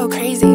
go crazy.